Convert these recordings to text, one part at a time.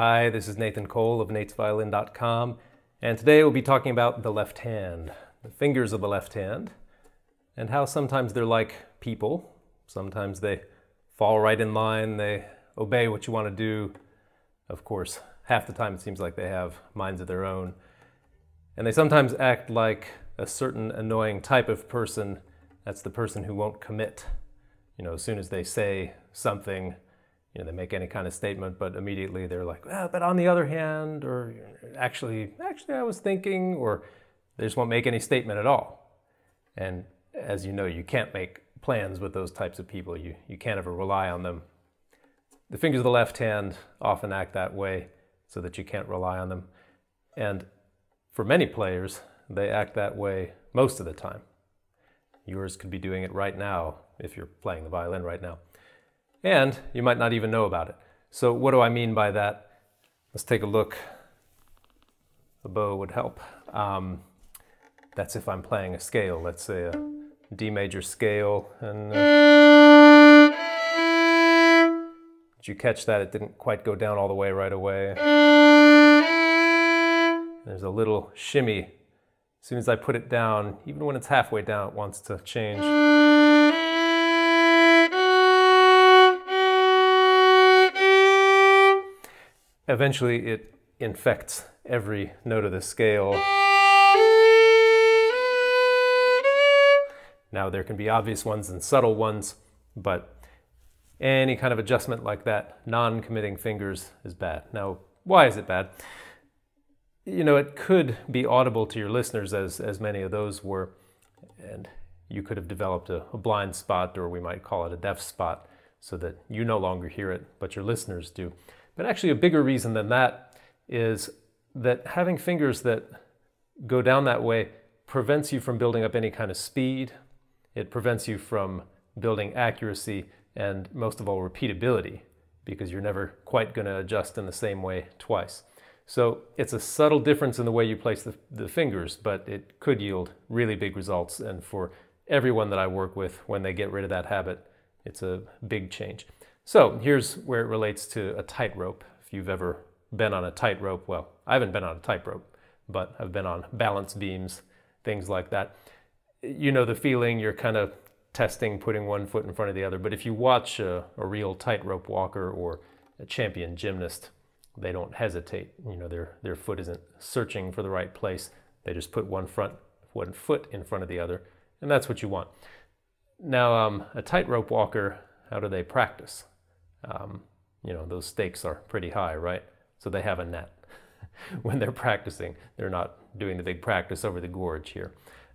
Hi, this is Nathan Cole of natesviolin.com, and today we'll be talking about the left hand, the fingers of the left hand, and how sometimes they're like people. Sometimes they fall right in line, they obey what you want to do. Of course, half the time it seems like they have minds of their own. And they sometimes act like a certain annoying type of person. That's the person who won't commit. You know, as soon as they say something, you know, they make any kind of statement, but immediately they're like, but on the other hand, or actually, actually, I was thinking, or they just won't make any statement at all. And as you know, you can't make plans with those types of people. You, you can't ever rely on them. The fingers of the left hand often act that way so that you can't rely on them. And for many players, they act that way most of the time. Yours could be doing it right now if you're playing the violin right now. And you might not even know about it. So, what do I mean by that? Let's take a look. A bow would help. Um, that's if I'm playing a scale, let's say a D major scale. And uh, did you catch that? It didn't quite go down all the way right away. There's a little shimmy. As soon as I put it down, even when it's halfway down, it wants to change. Eventually, it infects every note of the scale. Now, there can be obvious ones and subtle ones, but any kind of adjustment like that, non committing fingers, is bad. Now, why is it bad? You know, it could be audible to your listeners, as, as many of those were, and you could have developed a, a blind spot, or we might call it a deaf spot, so that you no longer hear it, but your listeners do. But actually, a bigger reason than that is that having fingers that go down that way prevents you from building up any kind of speed. It prevents you from building accuracy and, most of all, repeatability because you're never quite going to adjust in the same way twice. So it's a subtle difference in the way you place the, the fingers, but it could yield really big results. And for everyone that I work with, when they get rid of that habit, it's a big change. So here's where it relates to a tightrope. If you've ever been on a tightrope, well, I haven't been on a tightrope, but I've been on balance beams, things like that. You know the feeling, you're kind of testing putting one foot in front of the other. But if you watch a, a real tightrope walker or a champion gymnast, they don't hesitate. You know, their, their foot isn't searching for the right place. They just put one front, one foot in front of the other, and that's what you want. Now, um, a tightrope walker, how do they practice? Um, you know, those stakes are pretty high, right? So they have a net. when they're practicing, they're not doing the big practice over the gorge here.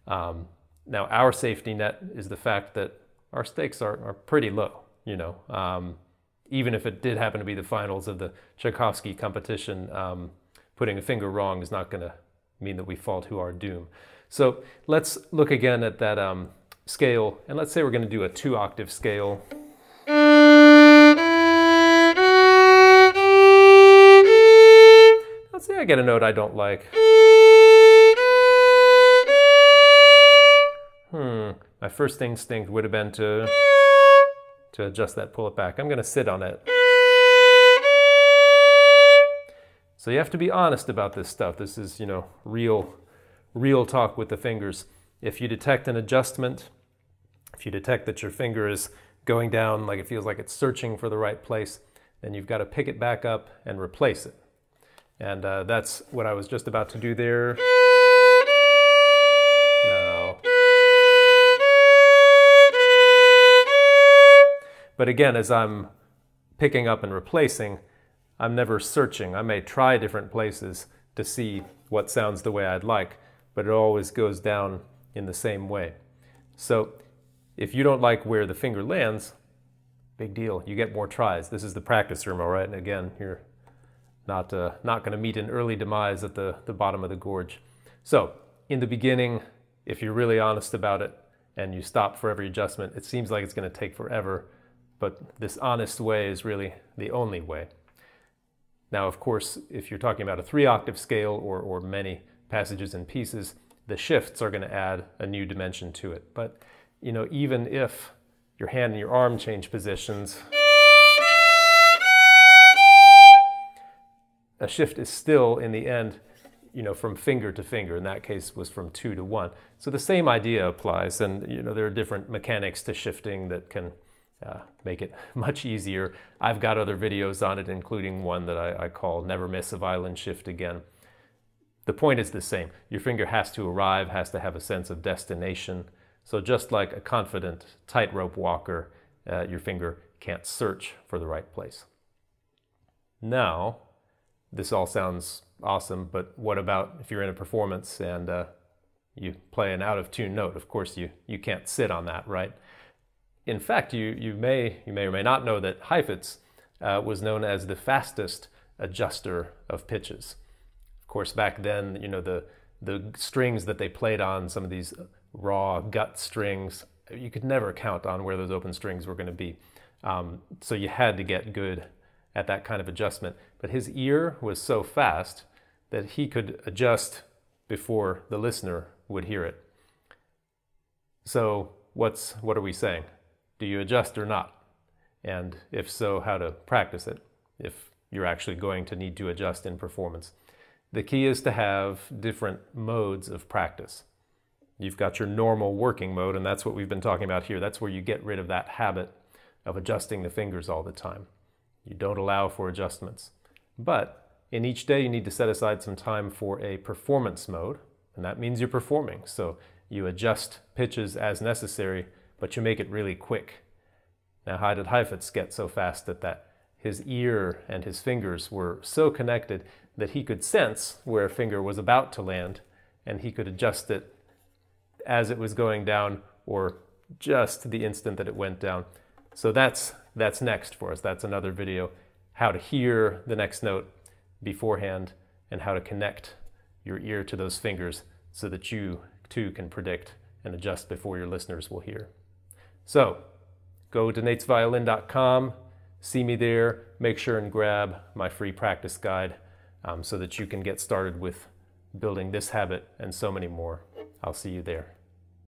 Um, now, our safety net is the fact that our stakes are, are pretty low, you know. Um, even if it did happen to be the finals of the Tchaikovsky competition, um, putting a finger wrong is not going to mean that we fall to our doom. So let's look again at that um, scale, and let's say we're going to do a two octave scale. Get a note I don't like. Hmm, my first instinct would have been to, to adjust that, pull it back. I'm gonna sit on it. So you have to be honest about this stuff. This is, you know, real, real talk with the fingers. If you detect an adjustment, if you detect that your finger is going down like it feels like it's searching for the right place, then you've got to pick it back up and replace it. And uh, that's what I was just about to do there. No. But again, as I'm picking up and replacing, I'm never searching. I may try different places to see what sounds the way I'd like, but it always goes down in the same way. So if you don't like where the finger lands, big deal. You get more tries. This is the practice room, all right? And again, you're not, uh, not going to meet an early demise at the, the bottom of the gorge. So, in the beginning, if you're really honest about it and you stop for every adjustment, it seems like it's going to take forever, but this honest way is really the only way. Now, of course, if you're talking about a three octave scale or, or many passages and pieces, the shifts are going to add a new dimension to it. But, you know, even if your hand and your arm change positions, a shift is still in the end, you know, from finger to finger. In that case, was from two to one. So the same idea applies, and you know there are different mechanics to shifting that can uh, make it much easier. I've got other videos on it, including one that I, I call "Never Miss a Violin Shift Again." The point is the same. Your finger has to arrive, has to have a sense of destination. So just like a confident tightrope walker, uh, your finger can't search for the right place. Now, this all sounds awesome, but what about if you're in a performance and uh, you play an out of tune note? Of course, you, you can't sit on that, right? In fact, you, you, may, you may or may not know that Heifetz uh, was known as the fastest adjuster of pitches. Of course, back then, you know, the, the strings that they played on, some of these raw gut strings, you could never count on where those open strings were going to be. Um, so you had to get good at that kind of adjustment. But his ear was so fast that he could adjust before the listener would hear it. So what's what are we saying? Do you adjust or not? And if so, how to practice it if you're actually going to need to adjust in performance. The key is to have different modes of practice. You've got your normal working mode, and that's what we've been talking about here. That's where you get rid of that habit of adjusting the fingers all the time. You don't allow for adjustments. But in each day, you need to set aside some time for a performance mode, and that means you're performing. So you adjust pitches as necessary, but you make it really quick. Now, how did Heifetz get so fast that, that his ear and his fingers were so connected that he could sense where a finger was about to land and he could adjust it as it was going down or just the instant that it went down. So that's, that's next for us. That's another video, how to hear the next note beforehand and how to connect your ear to those fingers so that you too can predict and adjust before your listeners will hear. So go to natesviolin.com, see me there, make sure and grab my free practice guide um, so that you can get started with building this habit and so many more. I'll see you there.